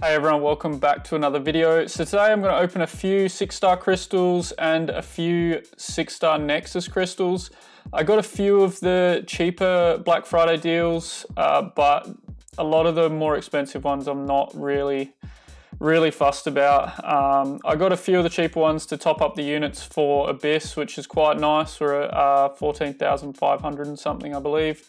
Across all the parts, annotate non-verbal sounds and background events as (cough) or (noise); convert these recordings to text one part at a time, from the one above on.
Hey everyone, welcome back to another video. So today I'm going to open a few 6 star crystals and a few 6 star Nexus crystals. I got a few of the cheaper Black Friday deals, uh, but a lot of the more expensive ones I'm not really really fussed about. Um, I got a few of the cheaper ones to top up the units for Abyss, which is quite nice. We're at uh, 14,500 and something, I believe.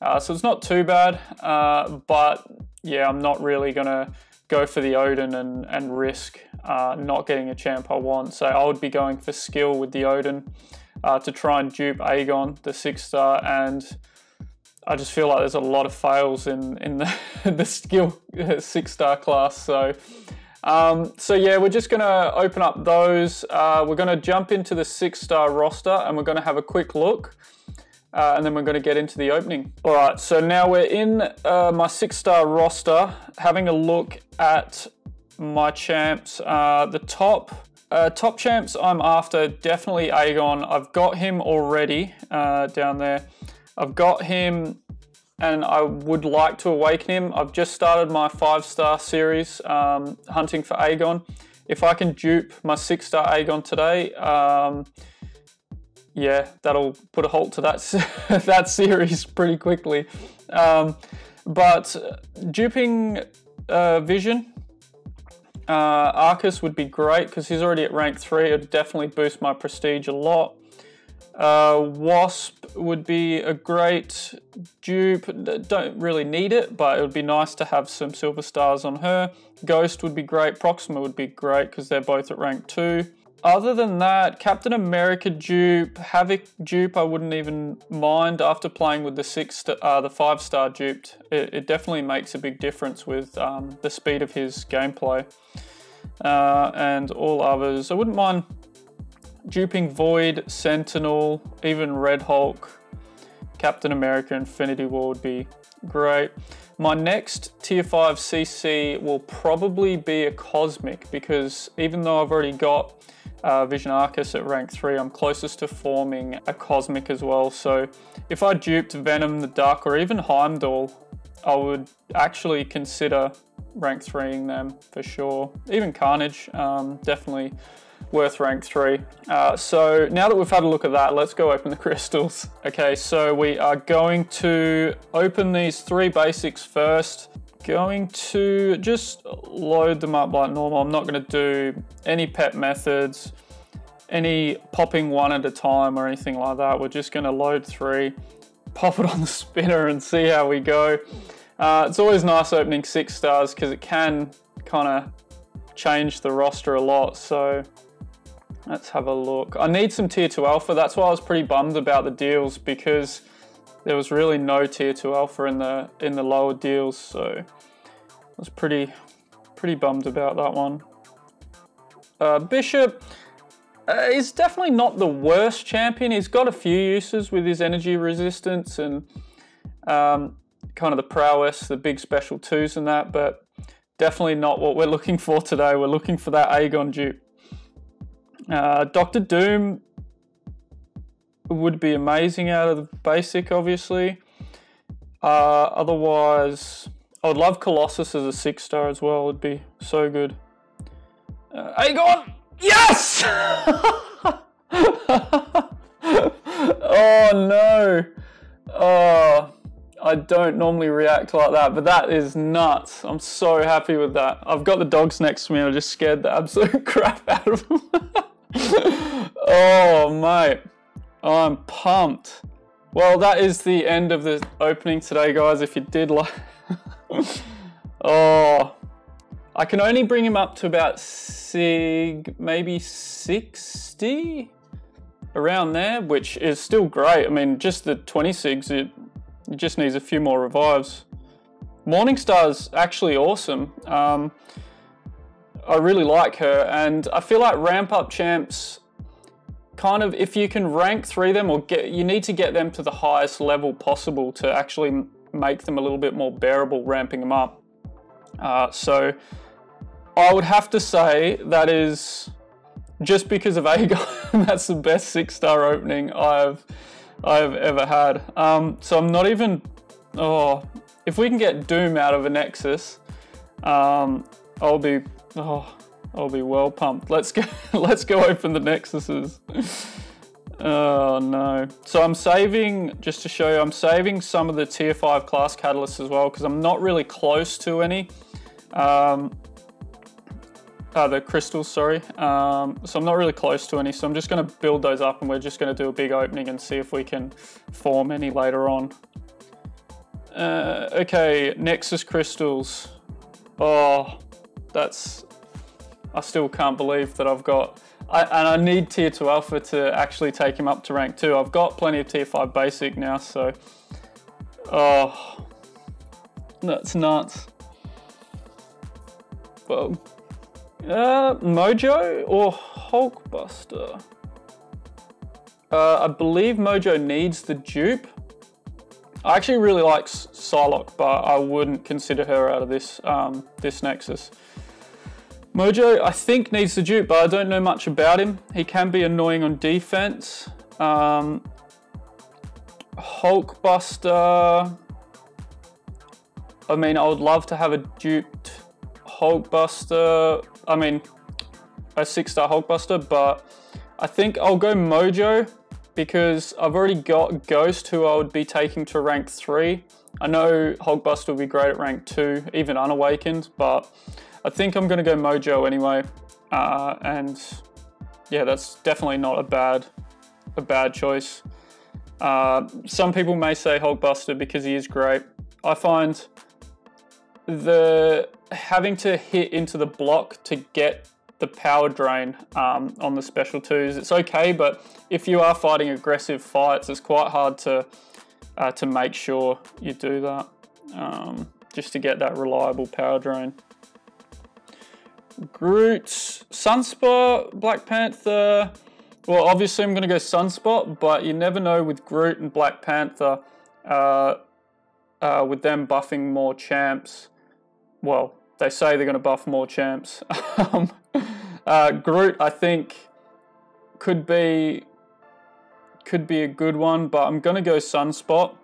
Uh, so it's not too bad, uh, but yeah, I'm not really gonna go for the Odin and, and risk uh, not getting a champ I want. So I would be going for skill with the Odin uh, to try and dupe Aegon, the six star, and I just feel like there's a lot of fails in, in the, (laughs) the skill (laughs) six star class. So, um, so yeah, we're just gonna open up those. Uh, we're gonna jump into the six star roster and we're gonna have a quick look. Uh, and then we're going to get into the opening. All right, so now we're in uh, my six star roster, having a look at my champs. Uh, the top uh, top champs I'm after, definitely Aegon. I've got him already uh, down there. I've got him and I would like to awaken him. I've just started my five star series, um, hunting for Aegon. If I can dupe my six star Aegon today, um, yeah, that'll put a halt to that (laughs) that series pretty quickly. Um, but duping uh, Vision, uh, Aarkus would be great because he's already at rank three. It would definitely boost my prestige a lot. Uh, Wasp would be a great dupe. Don't really need it, but it would be nice to have some silver stars on her. Ghost would be great. Proxima would be great because they're both at rank two. Other than that, Captain America dupe, Havok dupe, I wouldn't even mind after playing with the six, uh, the five star duped. It, it, definitely makes a big difference with um, the speed of his gameplay. Uh, and all others, I wouldn't mind duping Void, Sentinel, even Red Hulk, Captain America, Infinity War would be great. My next tier 5 CC will probably be a Cosmic because even though I've already got uh, Vision Aarkus at rank 3, I'm closest to forming a Cosmic as well. So if I duped Venom the Duck or even Heimdall, I would actually consider rank 3ing them for sure. Even Carnage, um, definitely worth rank 3. Uh, so now that we've had a look at that, let's go open the (laughs) crystals. Okay, so we are going to open these three basics first going to just load them up like normal. I'm not going to do any pet methods, any popping one at a time or anything like that. We're just going to load three, pop it on the spinner and see how we go. Uh, it's always nice opening six stars because it can kind of change the roster a lot. So let's have a look. I need some tier 2 alpha. That's why I was pretty bummed about the deals because there was really no tier 2 alpha in the in the lower deals. So I was pretty, pretty bummed about that one. Uh, Bishop uh, is definitely not the worst champion. He's got a few uses with his energy resistance and um, kind of the prowess, the big special twos and that, but definitely not what we're (laughs) looking for today. We're looking for that Aegon dupe. Uh, Doctor Doom would be amazing out of the basic, obviously. Uh, otherwise, I would love Colossus as a six star as well. It'd be so good. Uh, Aegon! Yes! (laughs) oh no! Oh, I don't normally react like that, but that is nuts. I'm so happy with that. I've got the dogs next to me. I just scared the absolute (laughs) crap out of them. (laughs) oh, mate. I'm pumped. Well, that is the end of the opening today, guys. If you did like... (laughs) oh, I can only bring him up to about sig, maybe 60 around there, which is still great. I mean, just the 20 sigs, it, it just needs a few more revives. Morningstar's actually awesome. Um, I really like her, and I feel like ramp up champs kind of if you can rank three them or get you need to get them to the highest level possible to actually make them a little bit more bearable ramping them up. Uh, so I would have to say that is just because of (laughs) Aegon, that's the best six star opening I've I've ever had. Um, so I'm not even oh if we can get Doom out of a Nexus, um, I'll be, oh, I'll be well pumped. Let's go, (laughs) let's go open the Nexuses. Oh no. So I'm saving, just to show you, I'm saving some of the tier 5 class catalysts as well because I'm not really close to any. Um, uh, the crystals, sorry. Um, so I'm not really close to any, so I'm just going to build those up and we're just going to do a big opening and see if we can form any later on. Uh, okay, Nexus crystals. Oh, that's... I still can't believe that I've got... I, and I need tier 2 alpha to actually take him up to rank 2. I've got plenty of tier 5 basic now, so... Oh, that's nuts. Well, uh, Mojo or Hulkbuster? Uh, I believe Mojo needs the dupe. I actually really like Psylocke, but I wouldn't consider her out of this um, this Nexus. Mojo, I think, needs the dupe, but I don't know much about him. He can be annoying on defense. Um, Hulkbuster. I mean, I would love to have a duped Hulkbuster. I mean, a six-star Hulkbuster, but I think I'll go Mojo because I've already got Ghost, who I would be taking to rank three. I know Hulkbuster would be great at rank two, even unawakened, but I think I'm going to go Mojo anyway. Uh, and yeah, that's definitely not a bad, a bad choice. Uh, some people may say Hulkbuster because he is great. I find the having to hit into the block to get the power drain um, on the special twos, it's okay, but if you are fighting aggressive fights, it's quite hard to uh, to make sure you do that, um, just to get that reliable power drain. Groot, Sunspot, Black Panther. Well, obviously I'm going to go Sunspot, but you never know with Groot and Black Panther, uh, uh, with them buffing more champs. Well, they say they're going to buff more champs. (laughs) um, uh, Groot, I think, could be could be a good one, but I'm going to go Sunspot.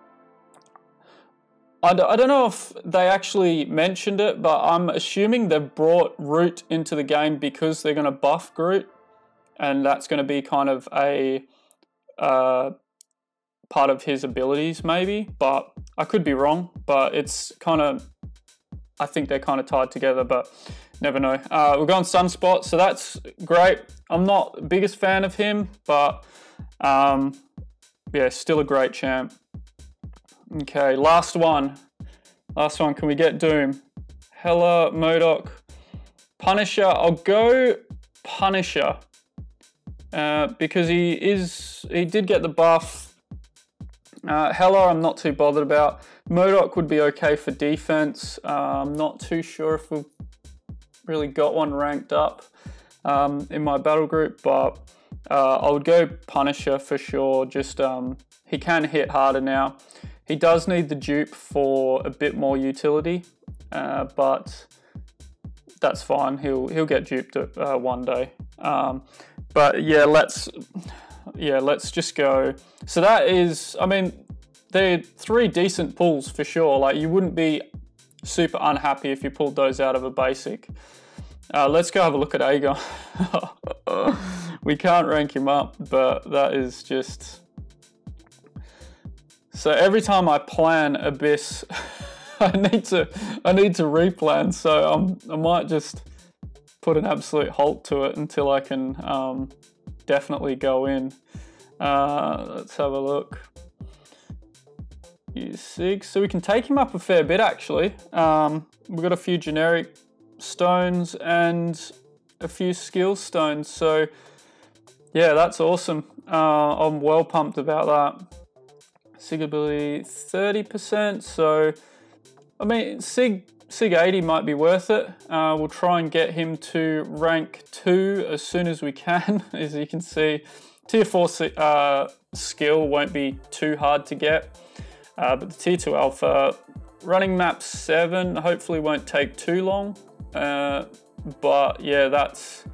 I don't know if they actually mentioned it, but I'm assuming they've brought Root into the game because they're going to buff Groot, and that's going to be kind of a uh, part of his abilities, maybe. But I could be wrong, but it's kind of, I think they're kind of tied together, but never know. Uh, we're going Sunspot, so that's great. I'm not the biggest fan of him, but um, yeah, still a great champ. Okay, last one. Last one, can we get Doom? Hela, MODOK, Punisher. I'll go Punisher. Uh, because he is, he did get the buff. Uh, Hela, I'm not too bothered about. MODOK would be okay for defense. Uh, I'm not too sure if we've really got one ranked up um, in my battle group, but uh, I would go Punisher for sure. Just um, he can hit harder now. He does need the dupe for a bit more utility, uh, but that's fine. He'll he'll get duped uh, one day. Um, but yeah, let's yeah let's just go. So that is, I mean, they're three decent pulls for sure. Like you wouldn't be super unhappy if you pulled those out of a basic. Uh, let's go have a look at Aegon. (laughs) we can't rank him up, but that is just so every time I plan Abyss, (laughs) I need to I need to replan. So I might just put an absolute halt to it until I can um, definitely go in. Uh, let's have a look. Six. So we can take him up a fair bit actually. Um, we've got a few generic stones and a few skill stones. So yeah, that's awesome. Uh, I'm well pumped about that. SIG ability 30%. So, I mean, SIG, SIG 80 might be worth it. Uh, we'll try and get him to rank 2 as soon as we can. (laughs) as you can see, tier 4 uh, skill won't be too hard to get. Uh, but the tier 2 alpha, running map 7 hopefully won't take too long. Uh, but yeah, that's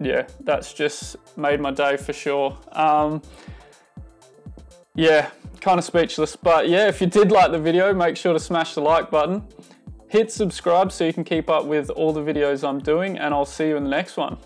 yeah, that's just made my day for sure. Um, yeah, kind of speechless. But yeah, if you did like the video, make sure to smash the like button. hit subscribe so you can keep up with all the videos I'm doing and I'll see you in the next one.